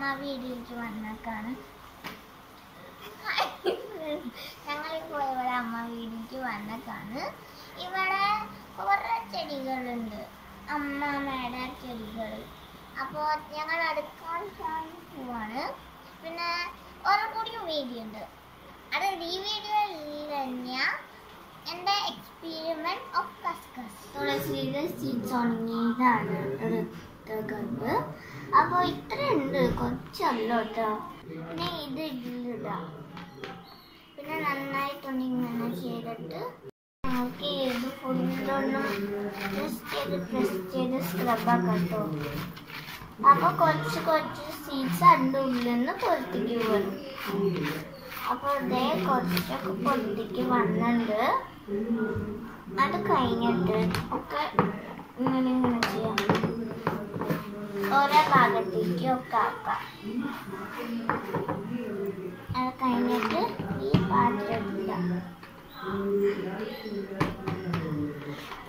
അമ്മ വീട്ടിലേക്ക് വന്നേക്കാണ്. ഞങ്ങൾ പോയ ഇവിടെ അമ്മ വീട്ടിലേക്ക് വന്നേക്കാണ്. ഇവിടെ കുറേ ചെടികളുണ്ട്. അമ്മമ്മയുടെ ചെടികൾ. അപ്പോൾ ഞങ്ങൾ അടുക്കാൻ പോവാണ്. പിന്നെ ഓരോ കൂടി വീഡിയോ ഉണ്ട്. അത് ഈ വീഡിയോയിൽ ഞാൻ എന്റെ എക്സ്പീരിമെന്റ് ഓഫ് കസ്കസ് തുളസിയുടെ സീറ്റ് ഉണങ്ങിയതാണ്. എടുത്തത് അപ്പോൾ ഇത്രയുണ്ട് കുറച്ചല്ലോ കേട്ടോ പിന്നെ ഇത് ഇതിലിടാം. പിന്നെ നന്നായിട്ടൊന്ന് ഇങ്ങനെ ചെയ്തിട്ട് നമുക്ക് ഇത് ഫുള്ളൊന്നും പ്രസ് ചെയ്ത് പ്രസ് ചെയ്ത് സ്ക്രബാക്കാം കേട്ടോ സീഡ്സ് അതിന്റെ ഉള്ളിൽ നിന്ന് പുറത്തേക്ക് വരും അപ്പോൾ ഇതേ കുറച്ചൊക്കെ പുറത്തേക്ക് വന്നിട്ടുണ്ട്. അത് കഴിഞ്ഞിട്ട് ഒക്കെ ഇങ്ങനെ ഇങ്ങനെ ചെയ്യാം. ഓരോ ഭാഗത്തേക്കും ഒക്കെ ആക്കാം അത് കഴിഞ്ഞിട്ട് ഈ പാത്രം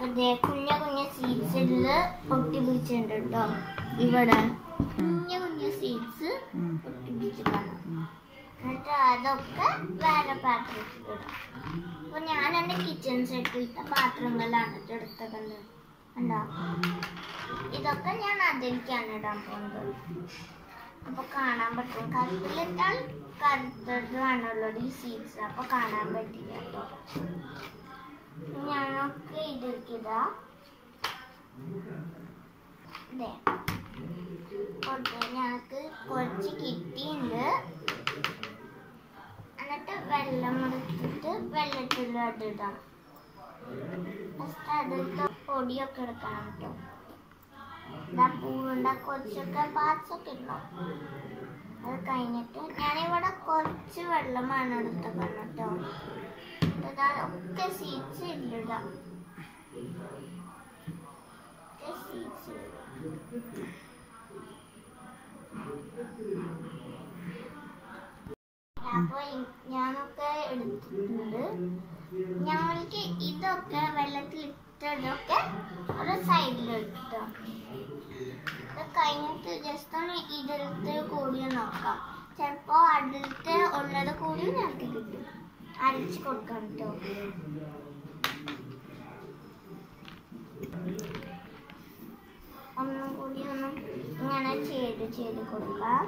അതെ കുഞ്ഞ കുഞ്ഞ സീഡ്സിൽ പൊട്ടി പിടിച്ചിട്ടുണ്ട് കേട്ടോ. ഇവിടെ? കുഞ്ഞ കുഞ്ഞ സീഡ്സ് പൊട്ടി പിടിച്ചിട്ടാണ് എന്നിട്ട് അതൊക്കെ വേറെ പാത്രത്തിലിടാം അപ്പൊ ഞാൻ എന്റെ കിച്ചൺ സെറ്റിലത്തെ പാത്രങ്ങളിലാണ് ഇത് എടുത്തത് കണ്ടോ? ഇതൊക്കെ ഞാൻ അതിലേക്കാണ് ഇടാൻ പോകുന്നത്. അപ്പൊ കാണാൻ പറ്റും. കറുത്തിലിട്ടാൽ കറുത്തതാണല്ലോ ഈ സീഡ്സ് അപ്പൊ കാണാൻ പറ്റില്ല കേട്ടോ. ഞങ്ങൾക്ക് ഇതിലേക്കിതാ ഇതേ. ഞങ്ങൾക്ക് കുറച്ച് കിട്ടിയിട്ടുണ്ട്. എന്നിട്ട് വെള്ളം എടുത്തിട്ട് വെള്ളത്തിൽ ഇടാം. ഫസ്റ്റ് അതിലത്തെ പൊടിയൊക്കെ എടുക്കണം കേട്ടോ. പൂവുണ്ട കുറച്ചൊക്കെ പാർട്സൊക്കെ ഉണ്ടാവും അത് കഴിഞ്ഞിട്ട് ഞാനിവിടെ കുറച്ച് വെള്ളമാണ് എടുത്തത് കേട്ടോ. ഒക്കെ സീഡ്സ് ഇല്ലിടാം. സീഡ്സ് അപ്പൊ ഇ- ഞാനൊക്കെ എടുത്തിട്ടുണ്ട്. ഞങ്ങൾക്ക് ഇതൊക്കെ വെള്ളത്തിൽ ഇട്ടതൊക്കെ ഒരു സൈഡിലിട്ടോ ഇത് കഴിഞ്ഞിട്ട് ജസ്റ്റ് ഒന്ന് ഇതിലത്തെ കൂടി നോക്കാം. ചിലപ്പോ അതിലത്തെ ഉള്ളത് കൂടി ഞങ്ങൾക്ക് കിട്ടും. അരച്ച് കൊടുക്കാം കേട്ടോ ഒന്നും കൂടി ഒന്നും ഇങ്ങനെ ചെയ്ത് ചെയ്ത് കൊടുക്കാം.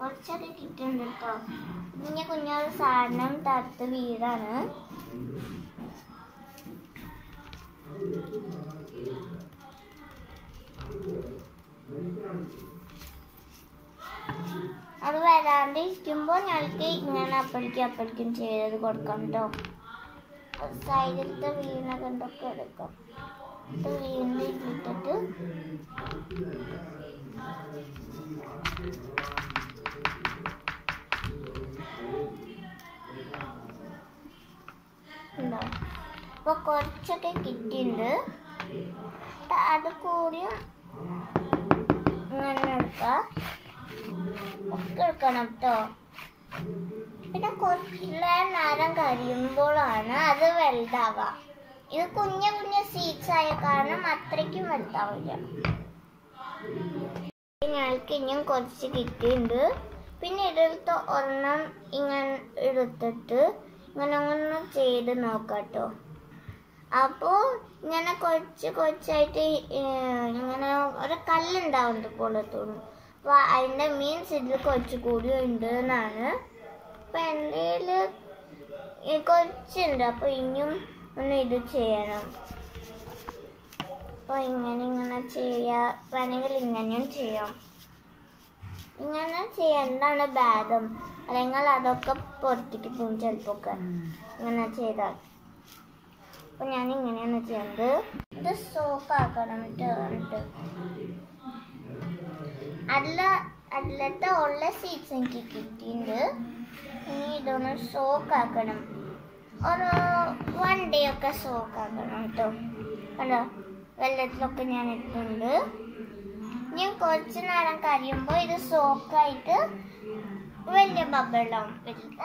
കുറച്ചൊക്കെ കിട്ടുന്നുണ്ട് കേട്ടോ ഇനി കുഞ്ഞൊരു സാധനം തടുത്ത് വീടാണ്. അത് വരാണ്ട് ഇരിക്കുമ്പോൾ ഞങ്ങൾക്ക് ഇങ്ങനെ അപ്പടിക്കും അപ്പടിക്കും ചെയ്ത് കൊടുക്കാം കേട്ടോ സൈഡിലത്തെ വീണ കണ്ടൊക്കെ എടുക്കാം. ഇത് ഇട്ടിട്ട് അപ്പൊ കുറച്ചൊക്കെ കിട്ടിയിട്ടുണ്ട്. അത് കൂടി ഇങ്ങനെ എടുക്കാം. ഒക്കെ കേട്ടോ പിന്നെ കുറച്ച് നേരം കഴിയുമ്പോഴാണ് അത് വലുതാവുക. ഇത് കുഞ്ഞ കുഞ്ഞ സീഡ്സ് ആയ കാരണം അത്രയ്ക്കും വലുതാവില്ല. ഞങ്ങൾക്ക് ഇനിയും കുറച്ച് കിട്ടിയിട്ടുണ്ട്. പിന്നെ ഇടത്ത് ഒരെണ്ണം ഇങ്ങനെ എടുത്തിട്ട് ഇങ്ങനെ ഒന്ന് ചെയ്ത് നോക്കാട്ടോ. അപ്പോൾ ഇങ്ങനെ കൊച്ച് കൊച്ചായിട്ട് ഇങ്ങനെ ഒരു കല്ലുണ്ടാവുന്നത് പോലെ തോന്നും അപ്പോൾ അതിന്റെ മീൻസ് ഇതിൽ കൊച്ചു കൂടി ഉണ്ട് എന്നാണ് അപ്പം എന്റെ ഈ കൊച്ചുണ്ട്. അപ്പോൾ ഇനിയും ഒന്ന് ഇത് ചെയ്യണം. അപ്പോൾ ഇങ്ങനെ ഇങ്ങനെ ചെയ്യാ വേണമെങ്കിൽ ഇങ്ങനെയും ചെയ്യാം. ഇങ്ങനെ ചെയ്യേണ്ടതാണ് ഭേദം? അല്ലെങ്കിൽ അതൊക്കെ പുറത്തേക്ക് പോകും ചിലപ്പോൾ ഇങ്ങനെ ചെയ്താൽ. അപ്പൊ ഞാൻ ഇങ്ങനെയാണ് ചെയ്യുന്നത് ഇത് സോഫ് ആക്കണം എന്നിട്ട് അതില അതിലത്തെ ഉള്ള സീഡ്സ് എനിക്ക് കിട്ടിയിട്ടുണ്ട്. ഇനി ഇതൊന്ന് സോക്ക് ആക്കണം. ഒരു വൺ ഡേ ഒക്കെ സോക്ക് ആക്കണം കേട്ടോ കണ്ടോ? വെള്ളത്തിലൊക്കെ ഞാൻ ഇട്ടുണ്ട് ഞാൻ കുറച്ച് നേരം കഴിയുമ്പോൾ ഇത് സോക്കായിട്ട് വലിയ ബബിളാവും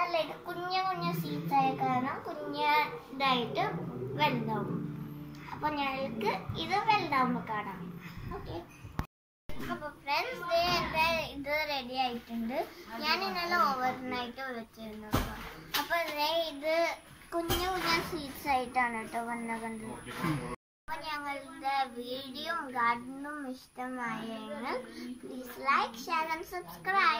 അല്ല ഇത് കുഞ്ഞ കുഞ്ഞ സീറ്റ്സ് ആയ കാരണം കുഞ്ഞ ഇതായിട്ട് വലുതാവും. അപ്പൊ ഞങ്ങൾക്ക് ഇത് വലുതാവുമ്പോൾ കാണാം. ഓക്കെ അപ്പൊ ഫ്രണ്ട്സ് എന്റെ ഇത് റെഡി ആയിട്ടുണ്ട്. ഞാൻ ഇന്നലെ ഓവർ നൈറ്റ് വെച്ചിരുന്നു കേട്ടോ അപ്പൊ ദേ ഇത് കുഞ്ഞു കുഞ്ഞു സ്വീറ്റ്സ് ആയിട്ടാണ് കേട്ടോ വന്ന കണ്ടത് അപ്പൊ ഞങ്ങളുടെ വീഡിയോ ഗാർഡനും ഇഷ്ടമായെങ്കിൽ please like share and subscribe